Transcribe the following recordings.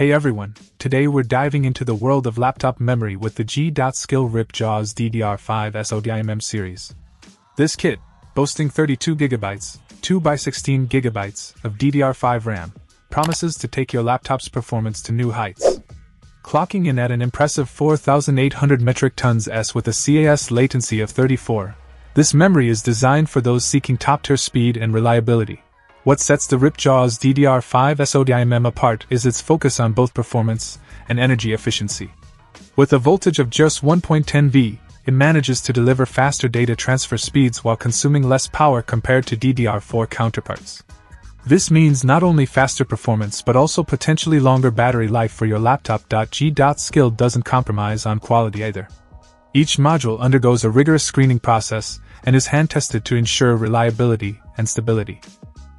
Hey everyone, today we're diving into the world of laptop memory with the G.Skill Ripjaws DDR5 SODIMM series. This kit, boasting 32GB, 2x16GB of DDR5 RAM, promises to take your laptop's performance to new heights. Clocking in at an impressive 4,800 metric tons S with a CAS latency of 34, this memory is designed for those seeking top tier speed and reliability. What sets the Ripjaws DDR5 SODIMM apart is its focus on both performance and energy efficiency. With a voltage of just 1.10V, it manages to deliver faster data transfer speeds while consuming less power compared to DDR4 counterparts. This means not only faster performance but also potentially longer battery life for your laptop. G. Skill doesn't compromise on quality either. Each module undergoes a rigorous screening process and is hand tested to ensure reliability and stability.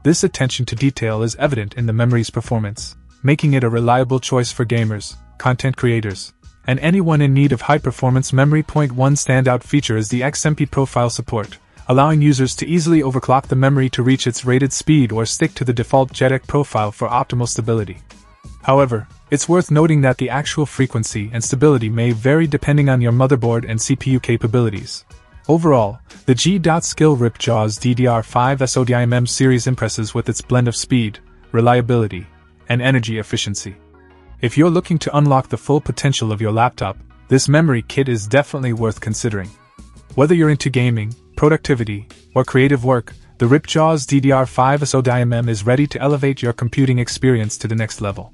This attention to detail is evident in the memory's performance, making it a reliable choice for gamers, content creators, and anyone in need of high performance memory. Point one standout feature is the XMP profile support, allowing users to easily overclock the memory to reach its rated speed or stick to the default JEDEC profile for optimal stability. However, it's worth noting that the actual frequency and stability may vary depending on your motherboard and CPU capabilities. Overall, the G.Skill Ripjaws DDR5 SODIMM series impresses with its blend of speed, reliability, and energy efficiency. If you're looking to unlock the full potential of your laptop, this memory kit is definitely worth considering. Whether you're into gaming, productivity, or creative work, the Ripjaws DDR5 SODIMM is ready to elevate your computing experience to the next level.